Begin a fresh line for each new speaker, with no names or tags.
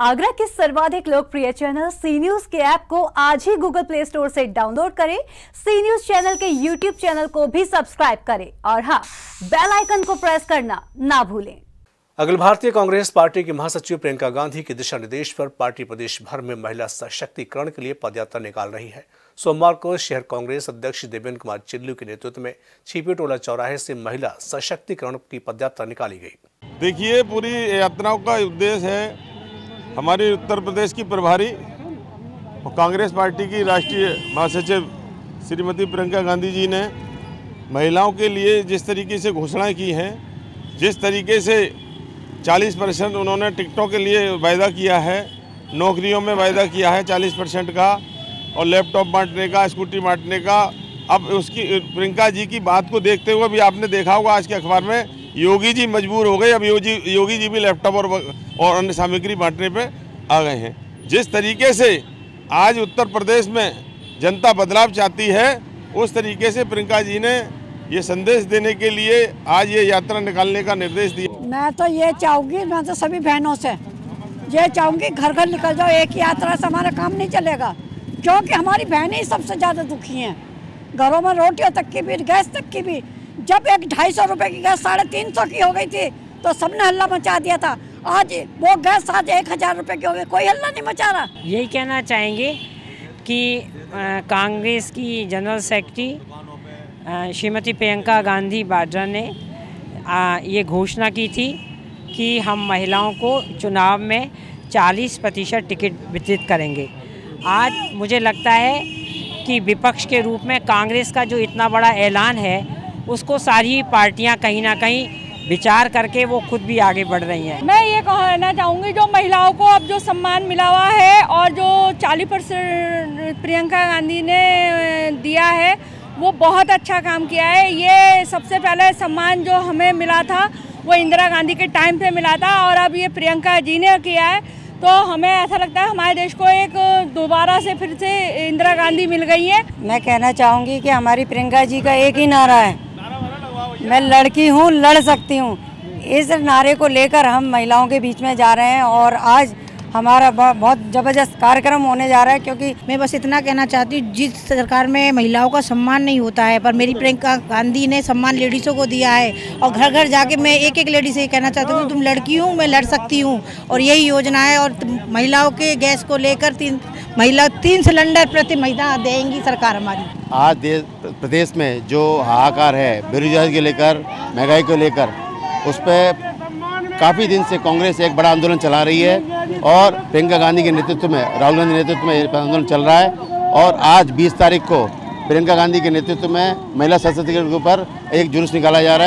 आगरा के सर्वाधिक लोकप्रिय चैनल सी न्यूज़ के ऐप को आज ही गूगल प्ले स्टोर से डाउनलोड करें। सी न्यूज़ चैनल के यूट्यूब चैनल को भी सब्सक्राइब करें। और हाँ बेल आइकन को प्रेस करना ना भूलें।
अखिल भारतीय कांग्रेस पार्टी की महासचिव प्रियंका गांधी के दिशा निर्देश पर पार्टी प्रदेश भर में महिला सशक्तिकरण के लिए पदयात्रा निकाल रही है। सोमवार को शहर कांग्रेस अध्यक्ष देवेंद्र कुमार चिल्लू के नेतृत्व में छिपी टोला चौराहे से महिला सशक्तिकरण की पदयात्रा निकाली गई।
देखिए पूरी यात्राओं का उद्देश्य है हमारी उत्तर प्रदेश की प्रभारी और कांग्रेस पार्टी की राष्ट्रीय महासचिव श्रीमती प्रियंका गांधी जी ने महिलाओं के लिए जिस तरीके से घोषणाएँ की हैं, जिस तरीके से 40 परसेंट उन्होंने टिकटों के लिए वायदा किया है, नौकरियों में वायदा किया है 40 परसेंट का और लैपटॉप बांटने का, स्कूटी बांटने का, अब उसकी, प्रियंका जी की बात को देखते हुए भी आपने देखा होगा आज के अखबार में योगी जी मजबूर हो गए, अब योगी योगी जी भी लैपटॉप और और अन्य सामग्री बांटने पे आ गए हैं। जिस तरीके से आज उत्तर प्रदेश में जनता बदलाव चाहती है, उस तरीके से प्रियंका जी ने ये संदेश देने के लिए आज ये यात्रा निकालने का निर्देश दिया।
मैं तो ये चाहूँगी, मैं तो सभी बहनों से ये चाहूँगी घर घर निकल जाओ, एक यात्रा से हमारा काम नहीं चलेगा, क्योंकि हमारी बहनें ही सबसे ज़्यादा दुखी हैं। घरों में रोटियों तक की भी, गैस तक की भी जब एक ढाई सौ रुपये की गैस साढ़े तीन सौ की हो गई थी तो सबने हल्ला मचा दिया था। आज वो गैस आज एक हज़ार रुपये की हो गई कोई हल्ला नहीं मचा रहा।
यही कहना चाहेंगे कि कांग्रेस की जनरल सेक्रेटरी श्रीमती प्रियंका गांधी वाड्रा ने अ, ये घोषणा की थी कि हम महिलाओं को चुनाव में 40 प्रतिशत टिकट वितरित करेंगे। आज मुझे लगता है कि विपक्ष के रूप में कांग्रेस का जो इतना बड़ा ऐलान है उसको सारी पार्टियाँ कहीं ना कहीं विचार करके वो खुद भी आगे बढ़ रही हैं।
मैं ये कहना चाहूँगी जो महिलाओं को अब जो सम्मान मिला हुआ है और जो 40 परसेंट प्रियंका गांधी ने दिया है वो बहुत अच्छा काम किया है। ये सबसे पहले सम्मान जो हमें मिला था वो इंदिरा गांधी के टाइम पे मिला था और अब ये प्रियंका जी ने किया है। तो हमें ऐसा लगता है हमारे देश को एक दोबारा से फिर से इंदिरा गांधी मिल गई है।
मैं कहना चाहूँगी कि हमारी प्रियंका जी का एक ही नारा है। मैं लड़की हूँ, लड़ सकती हूँ। इस नारे को लेकर हम महिलाओं के बीच में जा रहे हैं और आज हमारा बहुत ज़बरदस्त कार्यक्रम होने जा रहा है क्योंकि
मैं बस इतना कहना चाहती हूँ, जिस सरकार में महिलाओं का सम्मान नहीं होता है, पर मेरी प्रियंका गांधी ने सम्मान लेडीज़ों को दिया है और घर घर जाके मैं एक एक लेडी से कहना चाहती हूँ तुम लड़की हूँ, मैं लड़ सकती हूँ और यही योजना है और महिलाओं के गैस को लेकर तीन महिला तीन सिलेंडर प्रति महीना देंगी सरकार हमारी।
आज देश प्रदेश में जो हाहाकार है, बेरोजगारी को लेकर, महँगाई को लेकर, उस पर काफ़ी दिन से कांग्रेस एक बड़ा आंदोलन चला रही है और प्रियंका गांधी के नेतृत्व में, राहुल गांधी के नेतृत्व में आंदोलन चल रहा है और आज 20 तारीख को प्रियंका गांधी के नेतृत्व में महिला सशक्तिकरण के ऊपर एक जुलूस निकाला जा रहा है।